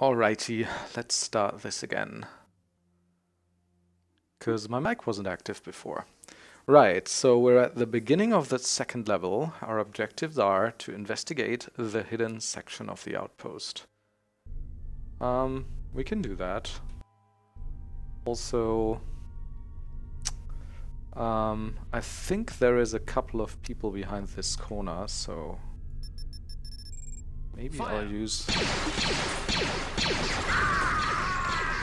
Alrighty, let's start this again. Because my mic wasn't active before. Right, so we're at the beginning of the second level. Our objectives are to investigate the hidden section of the outpost. Um, we can do that. Also, um, I think there is a couple of people behind this corner, so maybe Fire. I'll use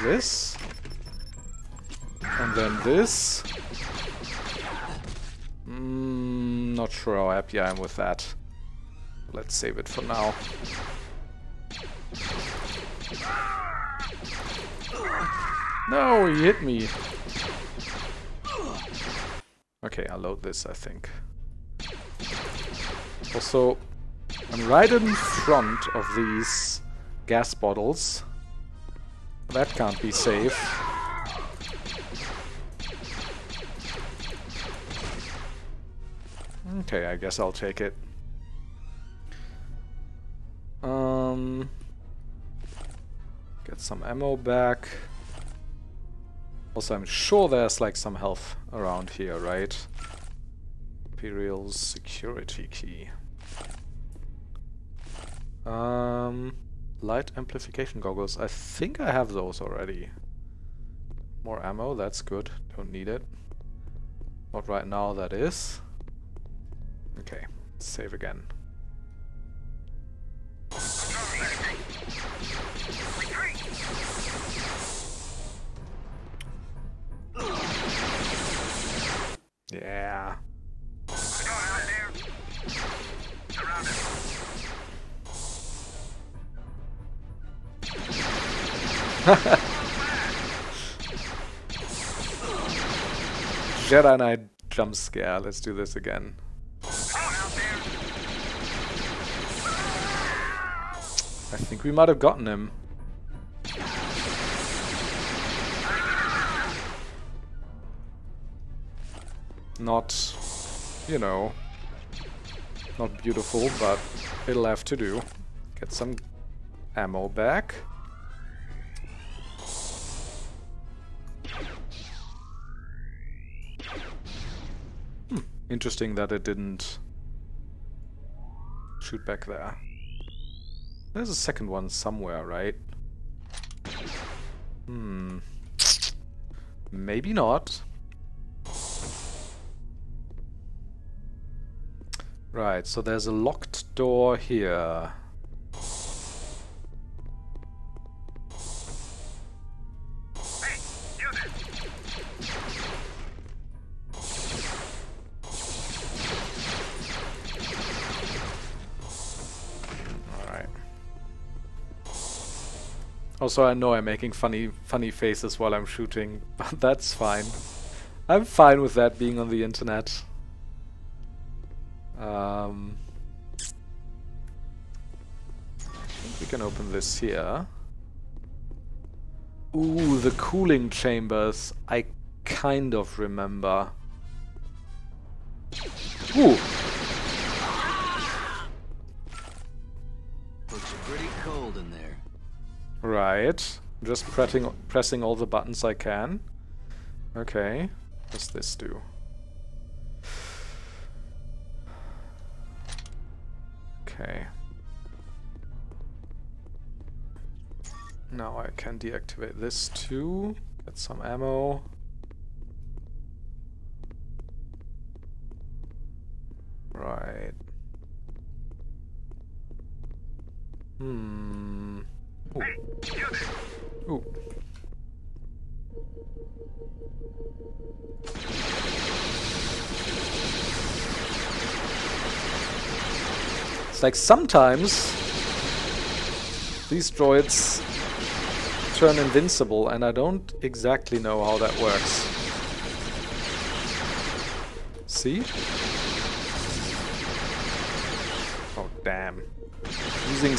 this, and then this. Mm, not sure how happy I am with that. Let's save it for now. No, he hit me. Okay, I'll load this, I think. Also, I'm right in front of these gas bottles. That can't be safe. Okay, I guess I'll take it. Um, get some ammo back. Also, I'm sure there's like some health around here, right? Imperial security key. Um, light amplification goggles. I think I have those already. More ammo, that's good. Don't need it. Not right now, that is. Okay, save again. Yeah. Jedi Knight jump scare. Let's do this again. I think we might have gotten him. Not, you know, not beautiful, but it'll have to do. Get some ammo back. Interesting that it didn't shoot back there. There's a second one somewhere, right? Hmm. Maybe not. Right, so there's a locked door here. Also, I know I'm making funny funny faces while I'm shooting, but that's fine. I'm fine with that being on the internet. Um, I think we can open this here. Ooh, the cooling chambers. I kind of remember. Ooh! Right. Just pressing pressing all the buttons I can. Okay. What's this do? Okay. Now I can deactivate this too. Get some ammo. Right. Hmm. Ooh. Ooh. It's like sometimes these droids turn invincible and I don't exactly know how that works. See? Oh damn. Using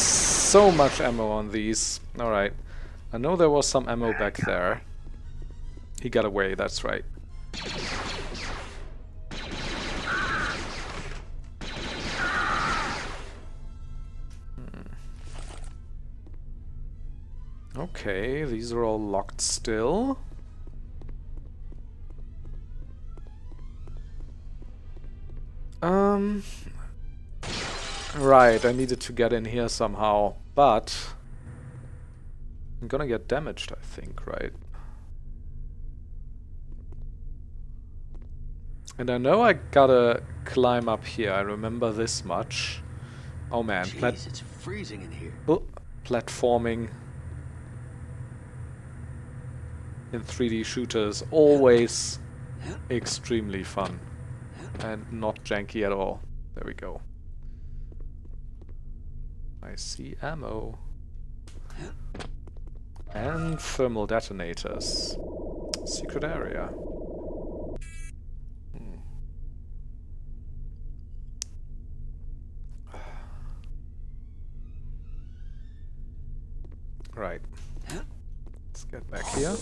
so much ammo on these. Alright. I know there was some ammo back there. He got away, that's right. Hmm. Okay, these are all locked still. Um, right, I needed to get in here somehow, but I'm gonna get damaged, I think, right? And I know I gotta climb up here, I remember this much. Oh man, Jeez, it's freezing in here. Oh, platforming in 3D shooters, always extremely fun and not janky at all. There we go. I see ammo. And thermal detonators. Secret area. Hmm. Right. Let's get back here.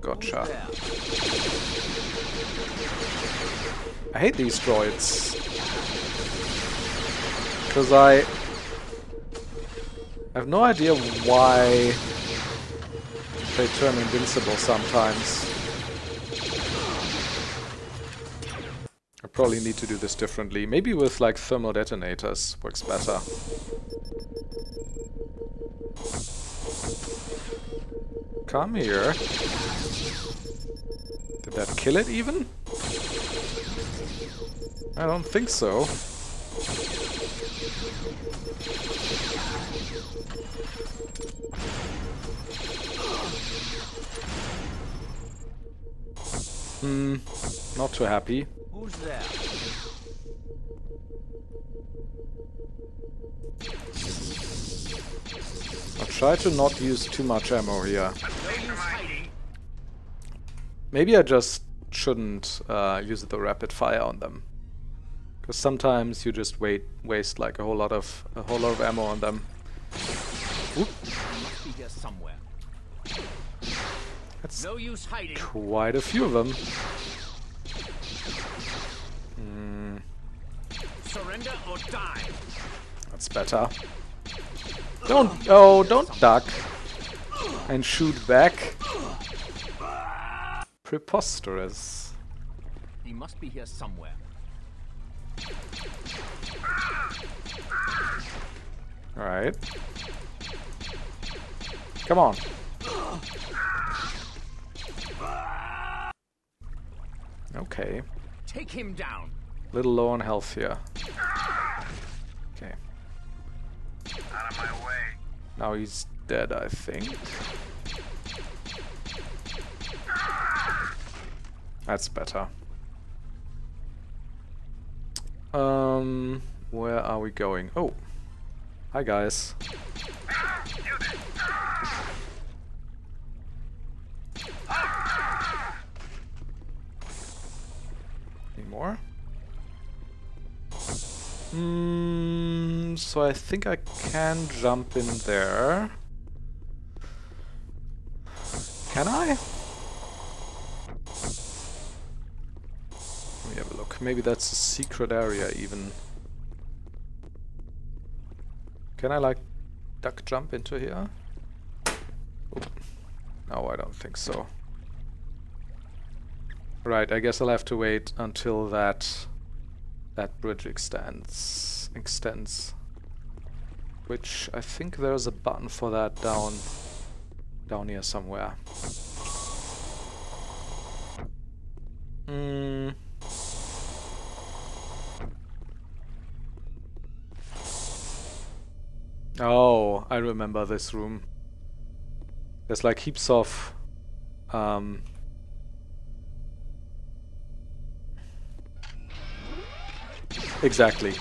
Gotcha. I hate these droids. Because I... I have no idea why they turn invincible sometimes. I probably need to do this differently. Maybe with like thermal detonators works better. Come here. Did that kill it even? I don't think so. Hmm, not too happy. Who's there? I'll try to not use too much ammo here. Maybe I just shouldn't uh, use the rapid fire on them. Because sometimes you just wait, waste like a whole lot of a whole lot of ammo on them. Oop, Must be here somewhere. That's No use hiding. quite a few of them. Hmm, Surrender or die. that's better. Don't oh, don't duck and shoot back. Preposterous. He must be here somewhere. All right. Come on. Okay. Take him down. Little low on health here. Okay. Out of my way. Now he's dead, I think. That's better. Um, where are we going? Oh, hi guys. Any more? Hmm, so I think I can jump in there. Can I? Let me have a look. Maybe that's a secret area even. Can I like duck jump into here? Oop. No, I don't think so. Right, I guess I'll have to wait until that that bridge extends extends. Which I think there's a button for that down down here somewhere. Hmm. Oh, I remember this room. There's like heaps of um Exactly.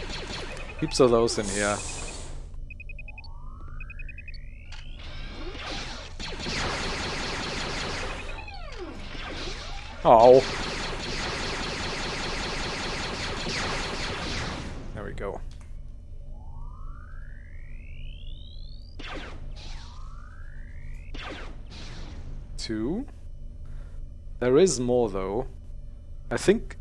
Heaps of those in here. Oh. There we go. Two. There is more though. I think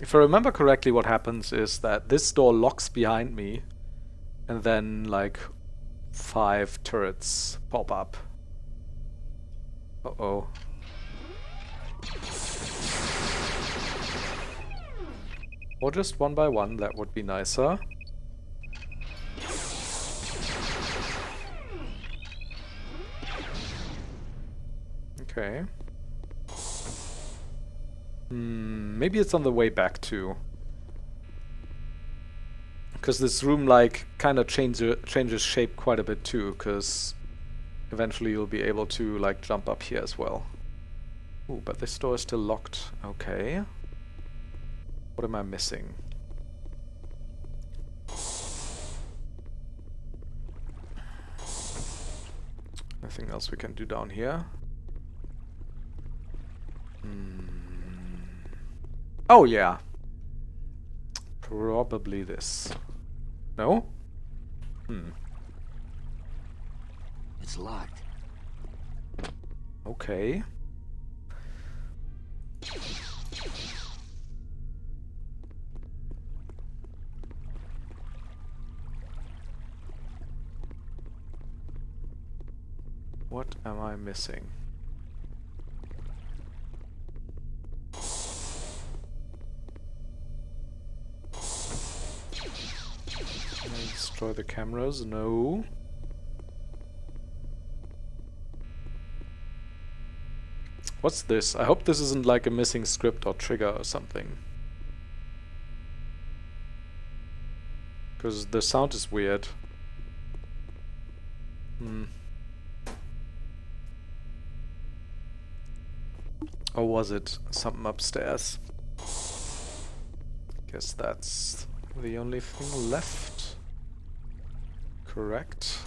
if I remember correctly, what happens is that this door locks behind me, and then like five turrets pop up. Uh oh. Or just one by one, that would be nicer. Okay. Hmm, maybe it's on the way back too. Because this room like kind of changes changes shape quite a bit too, because eventually you'll be able to like jump up here as well. Ooh, but this door is still locked. Okay. What am I missing? Nothing else we can do down here. Hmm. Oh yeah. Probably this. No? Hmm. It's locked. Okay. What am I missing? Can I destroy the cameras? No. What's this? I hope this isn't like a missing script or trigger or something. Because the sound is weird. Hmm. Or was it something upstairs? Guess that's the only thing left. Correct.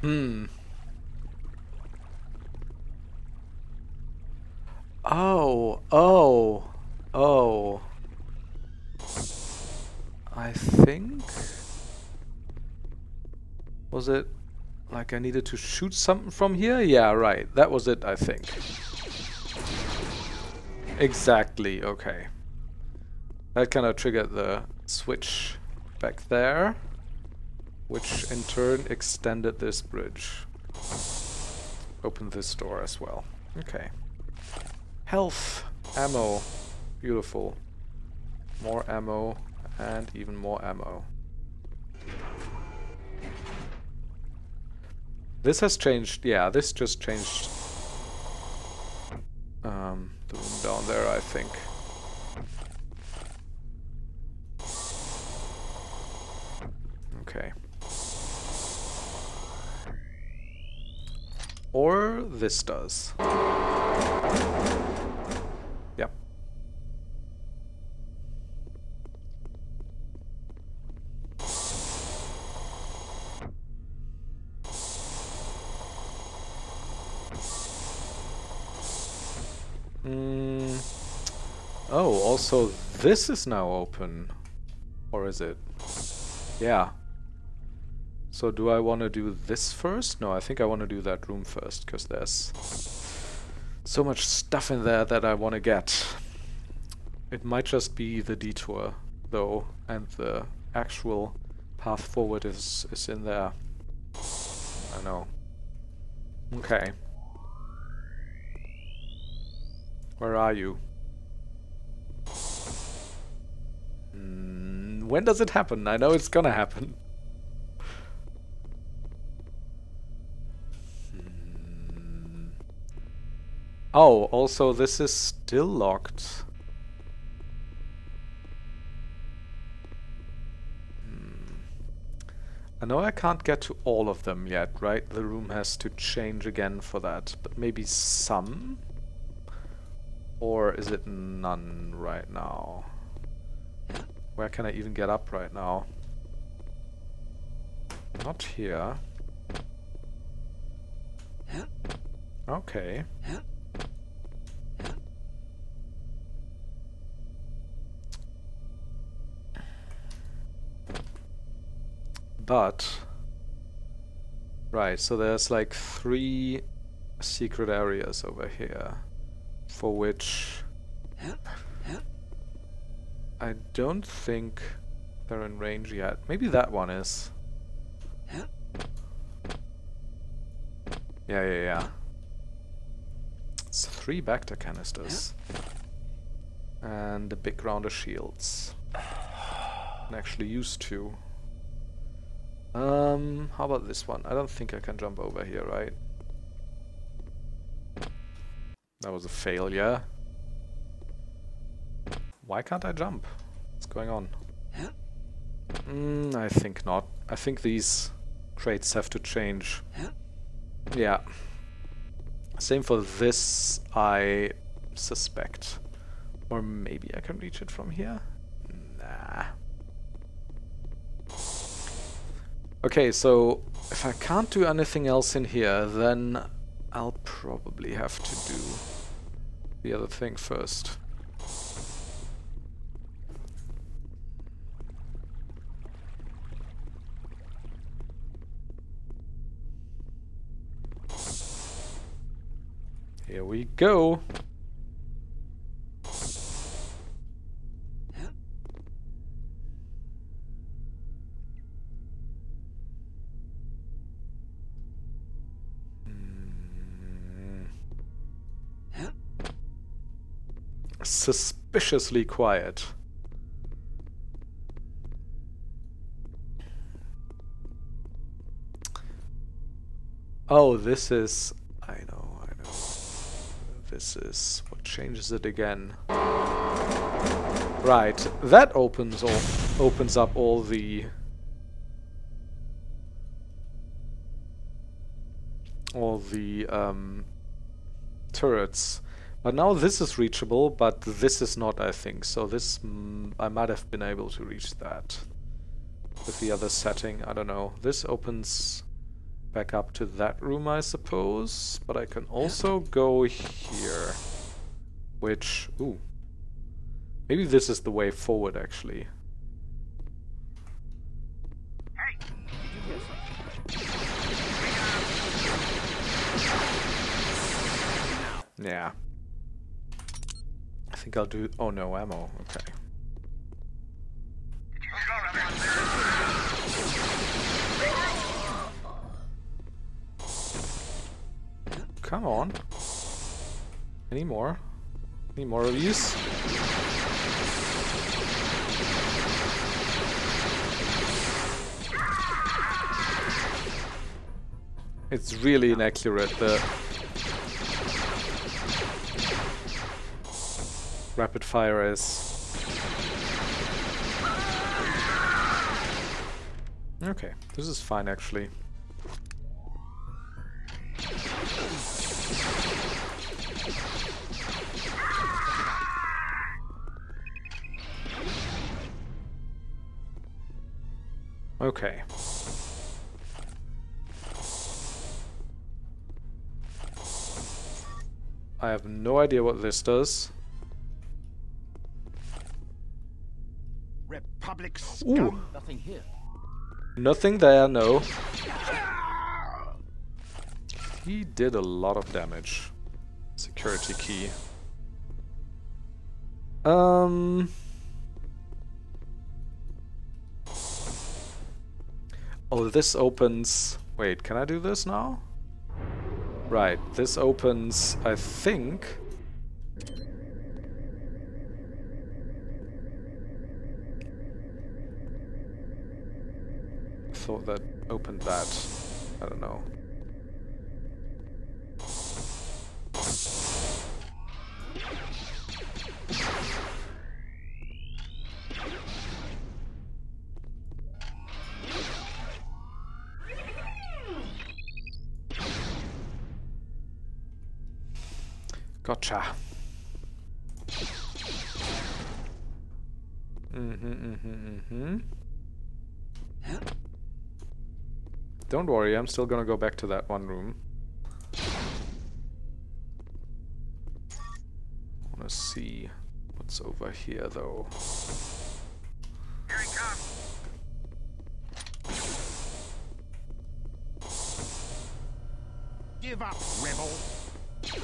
Hmm. Oh, oh, oh. I think... Was it like I needed to shoot something from here? Yeah, right. That was it, I think. Exactly, okay. That kind of triggered the switch back there, which in turn extended this bridge. Opened this door as well. Okay. Health, ammo, beautiful. More ammo, and even more ammo. This has changed, yeah, this just changed um, the room down there, I think. Okay. Or this does. Mm. Oh, also this is now open. Or is it? Yeah. So do I want to do this first? No, I think I want to do that room first, because there's so much stuff in there that I want to get. It might just be the detour, though, and the actual path forward is, is in there. I know. Okay. Where are you? Mm, when does it happen? I know it's gonna happen. Hmm. Oh, also this is still locked. Hmm. I know I can't get to all of them yet, right? The room has to change again for that, but maybe some? Or is it none right now? Where can I even get up right now? Not here. Okay. but right, so there's like three secret areas over here for which I don't think they're in range yet. Maybe that one is. Yeah, yeah, yeah. It's three Bacta canisters. And a big round of shields. And actually use two. Um, how about this one? I don't think I can jump over here, right? That was a failure. Why can't I jump? What's going on? Mm, I think not. I think these crates have to change. Yeah. Same for this, I suspect. Or maybe I can reach it from here? Nah. Okay, so if I can't do anything else in here, then I'll probably have to do the other thing first. Here we go. Suspiciously quiet. Oh, this is... I know, I know. This is what changes it again. Right, that opens all opens up all the all the um, turrets. But now this is reachable, but this is not, I think. So this, mm, I might have been able to reach that with the other setting. I don't know. This opens back up to that room, I suppose. But I can also go here. Which, ooh. Maybe this is the way forward, actually. Yeah. I think I'll do... Oh, no ammo. Okay. Come on. Any more? Any more of these? It's really inaccurate, the rapid fire is. Okay, this is fine actually. Okay. I have no idea what this does. Ooh. Nothing here. Nothing there, no. He did a lot of damage. Security key. Um... Oh, this opens... Wait, can I do this now? Right, this opens, I think... thought that opened that. I don't know. Don't worry, I'm still gonna go back to that one room. Wanna see what's over here though. Here he comes. Give up, rebel.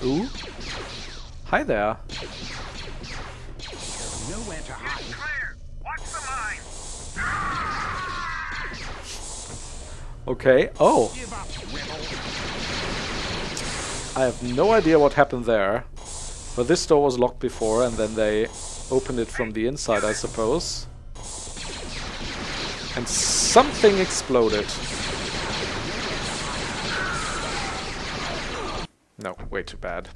Ooh. Hi there. There's nowhere to hide. Okay. Oh. I have no idea what happened there. But this door was locked before and then they opened it from the inside, I suppose. And something exploded. No, way too bad.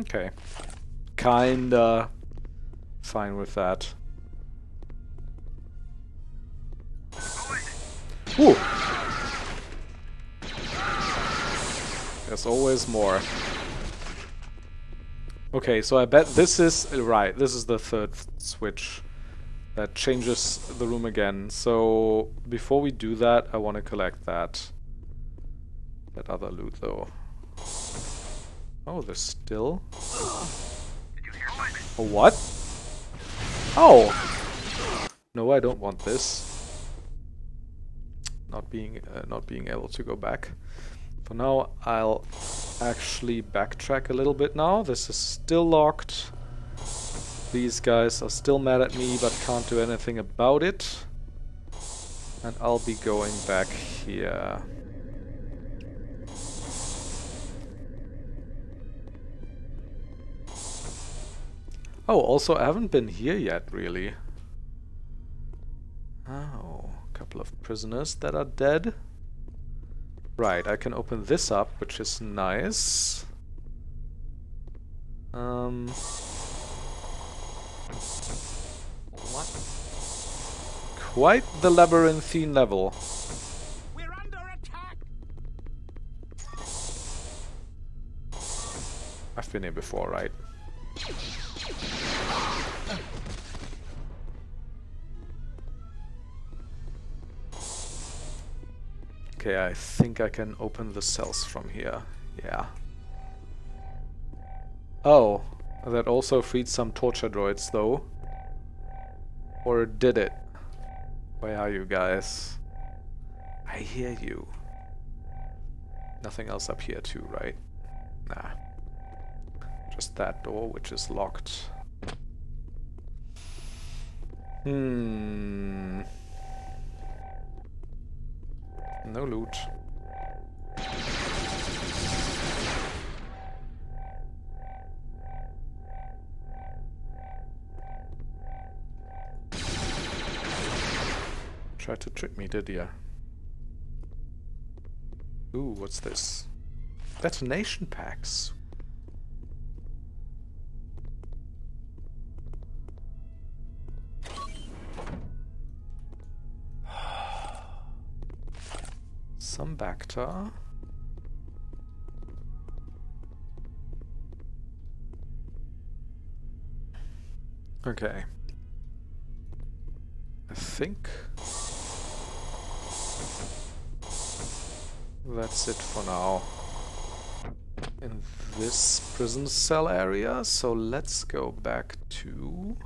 Okay. Kinda fine with that. Ooh! There's always more. Okay, so I bet this is... Right, this is the third switch that changes the room again. So before we do that, I want to collect that. That other loot though. Oh, there's still... Did you hear my A what? Oh! No, I don't want this. Not being uh, not being able to go back. For now, I'll actually backtrack a little bit now. This is still locked. These guys are still mad at me, but can't do anything about it. And I'll be going back here. Oh, also I haven't been here yet, really. Oh, a couple of prisoners that are dead. Right, I can open this up, which is nice. Um, What? quite the labyrinthine level. We're under attack. I've been here before, right? Okay, I think I can open the cells from here. Yeah. Oh, that also freed some torture droids though. Or did it? Where are you guys? I hear you. Nothing else up here too, right? Nah. Just that door, which is locked. Hmm. No loot. Tried to trick me, did ya? Ooh, what's this? Detonation packs. Some Bacta. Okay. I think that's it for now in this prison cell area. So let's go back to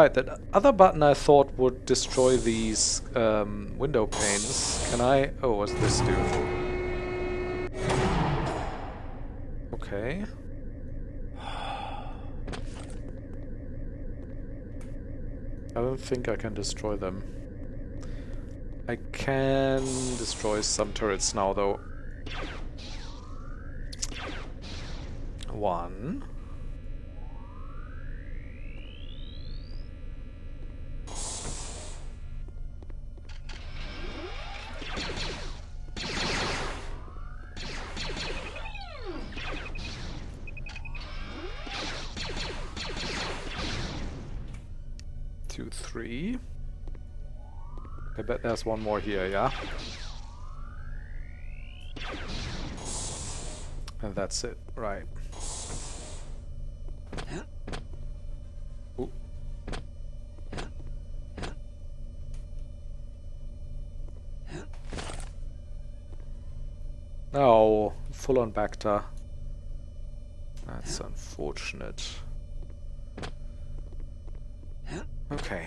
Right, that other button I thought would destroy these um, window panes. Can I... Oh, what's this do? Okay. I don't think I can destroy them. I can destroy some turrets now, though. One. Three. I bet there's one more here, yeah? And that's it, right. Ooh. Oh, full on Bacta. That's unfortunate. Okay.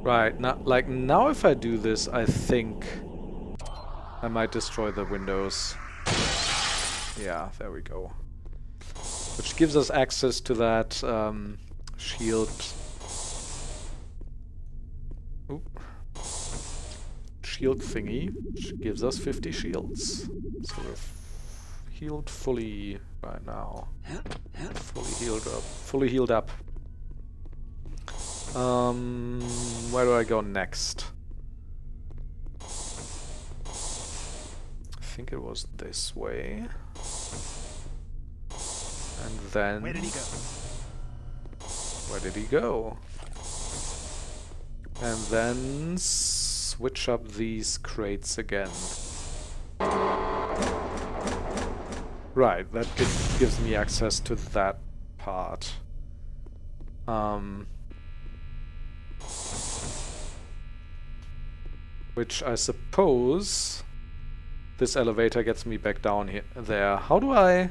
Right, now, like, now if I do this, I think I might destroy the windows. Yeah, there we go. Which gives us access to that um, shield. Oop. Shield thingy, which gives us 50 shields. So we're healed fully right now. Fully healed up. Fully healed up. Um, where do I go next? I think it was this way. And then... Where did he go? Where did he go? And then switch up these crates again. Right, that gives me access to that part. Um, which I suppose this elevator gets me back down here there. How do I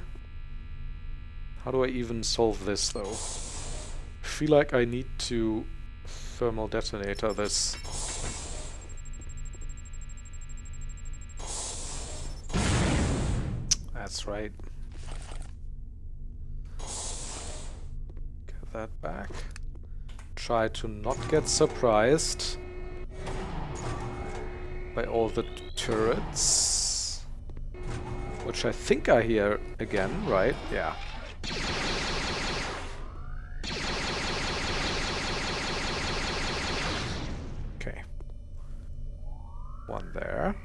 how do I even solve this though? I feel like I need to thermal detonator this. That's right. Get that back. Try to not get surprised by all the turrets. Which I think I hear again, right? Yeah. Okay. One there.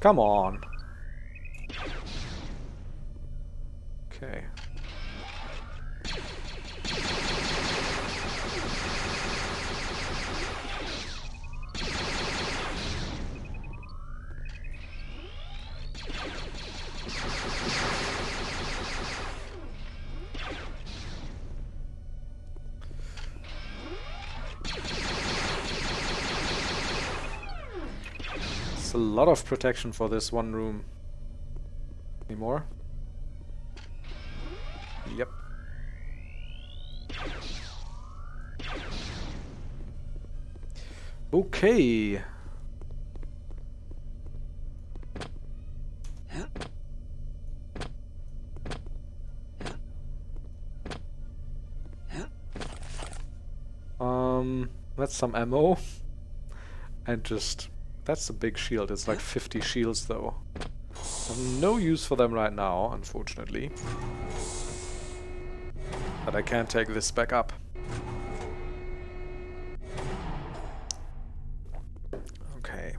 Come on. Protection for this one room. Any more? Yep. Okay. Um, that's some ammo. And just, that's a big shield. It's like 50 shields though. No use for them right now, unfortunately. But I can take this back up. Okay.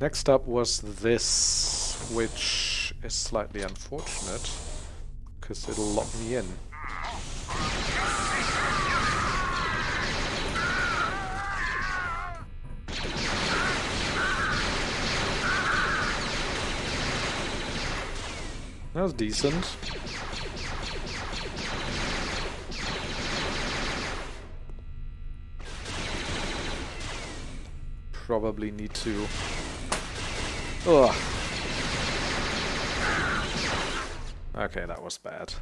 Next up was this, which is slightly unfortunate, because it'll lock me in. That was decent. Probably need to... Ugh. Okay, that was bad.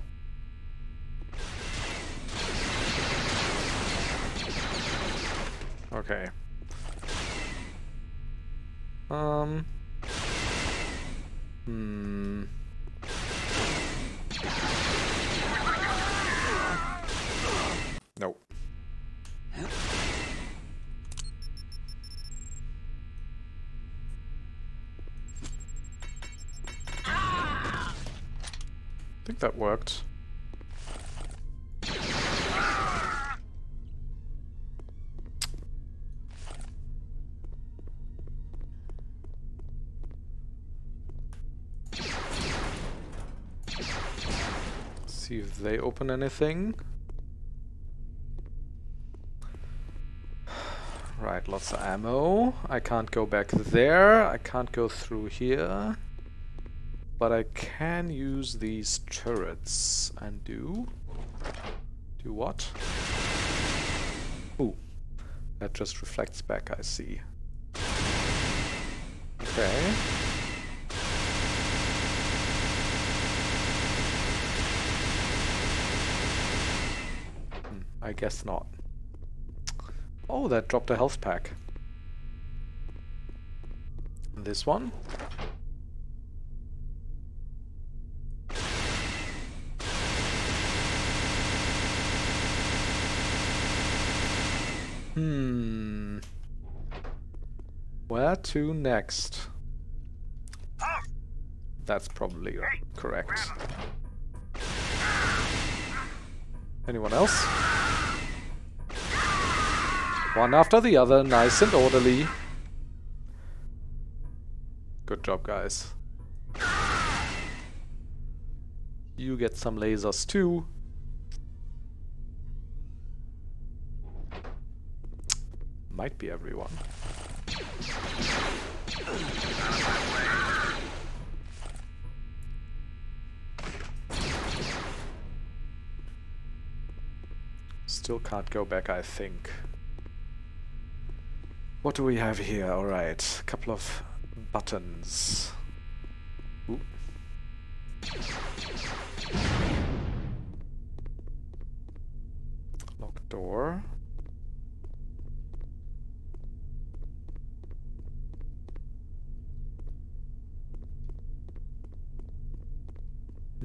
Okay. Um... Hmm... that worked. See if they open anything. Right, lots of ammo. I can't go back there. I can't go through here. But I can use these turrets and do... Do what? Ooh. That just reflects back, I see. Okay. Hmm, I guess not. Oh, that dropped a health pack. This one? Hmm. Where to next? That's probably correct. Anyone else? One after the other, nice and orderly. Good job, guys. You get some lasers too. Might be everyone. Still can't go back, I think. What do we have here? Alright, a couple of buttons. Ooh. Locked door.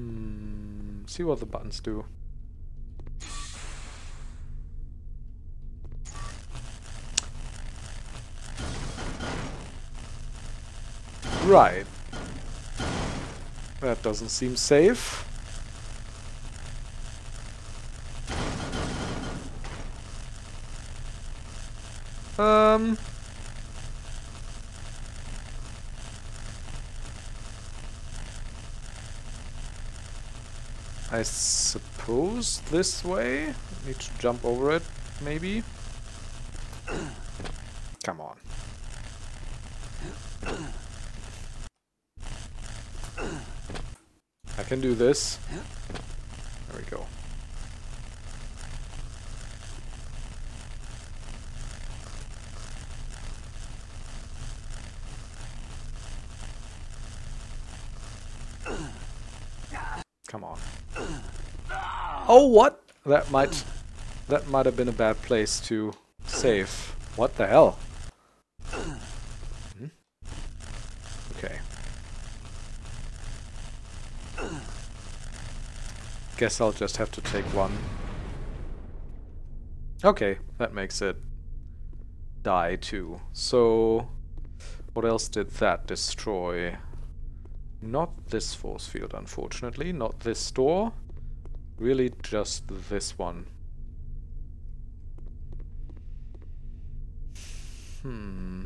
Hmm, see what the buttons do. Right. That doesn't seem safe. Um... I suppose this way? Need to jump over it, maybe? Come on. I can do this. There we go. Come on. Oh, what? That might... That might have been a bad place to save. What the hell? Hmm? Okay. Guess I'll just have to take one. Okay, that makes it die too. So, what else did that destroy? Not this force field, unfortunately. Not this door. Really just this one. Hmm.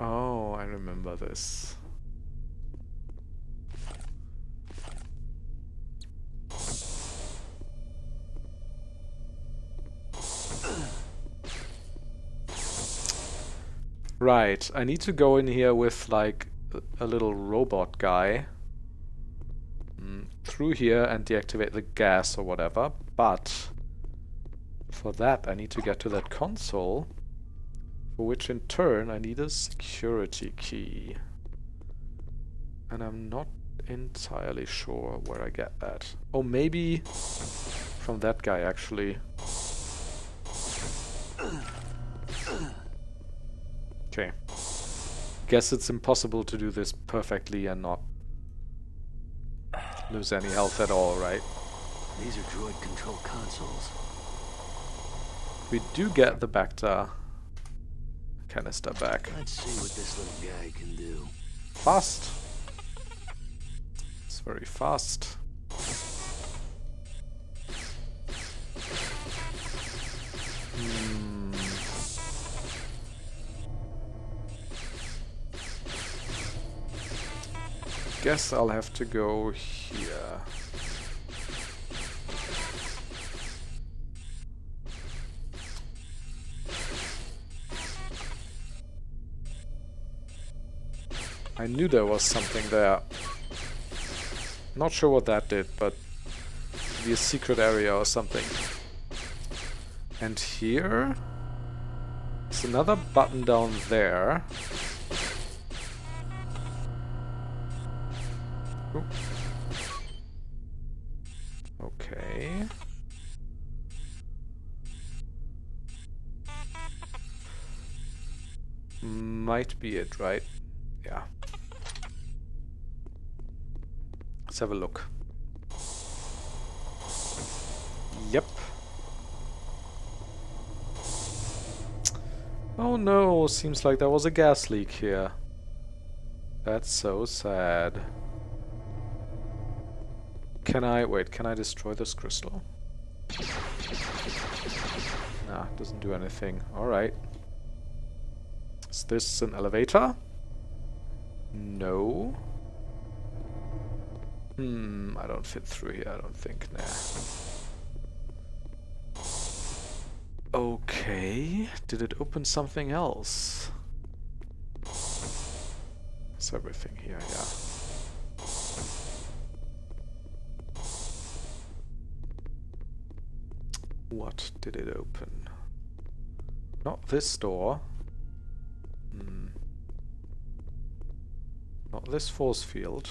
Oh, I remember this. Right, I need to go in here with like a, little robot guy through here and deactivate the gas or whatever, but for that I need to get to that console, for which in turn I need a security key. And I'm not entirely sure where I get that. Oh, maybe from that guy actually. Okay. Guess it's impossible to do this perfectly and not lose any health at all, right? These are droid control consoles. We do get the Bacta canister back. Let's see what this little guy can do. fast. It's very fast. Guess I'll have to go here. I knew there was something there. Not sure what that did, but maybe a secret area or something. And here... There's another button down there. Might be it, right? Yeah. Let's have a look. Yep. Oh no, seems like there was a gas leak here. That's so sad. Can I... wait, can I destroy this crystal? Nah, doesn't do anything. Alright. Is this an elevator? No. Hmm, I don't fit through here, I don't think, nah. Okay, did it open something else? It's everything here, yeah. What did it open? Not this door. Hmm. Not this force field.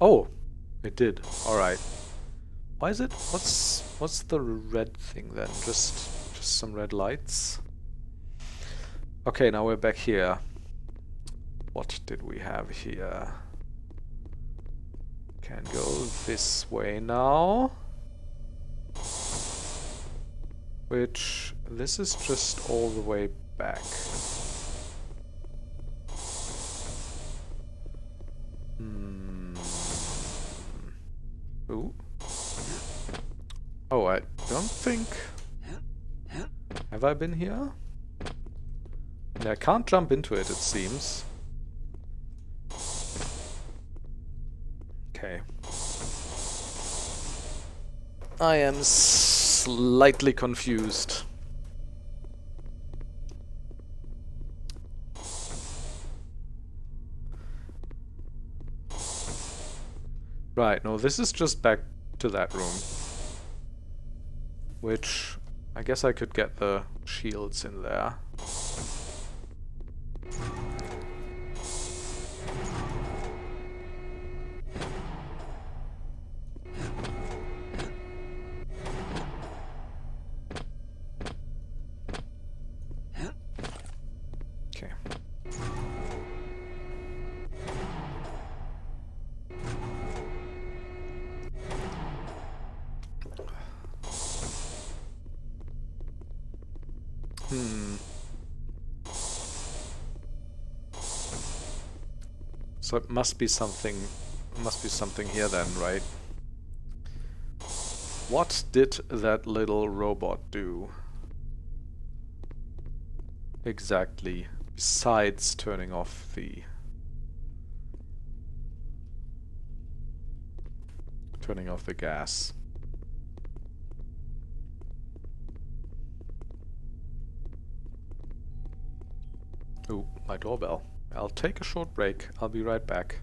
Oh, it did. All right. Why is it? What's what's the red thing then? Just just some red lights. Okay, now we're back here. What did we have here? Can go this way now. Which this is just all the way back. Hmm. Ooh. Oh, I don't think... Have I been here? Yeah, I can't jump into it, it seems. Okay. I am slightly confused. Right, no, this is just back to that room. Which, I guess I could get the shields in there. It must be something must be something here then, right? What did that little robot do? Exactly. Besides turning off the turning off the gas. Ooh, my doorbell. I'll take a short break. I'll be right back.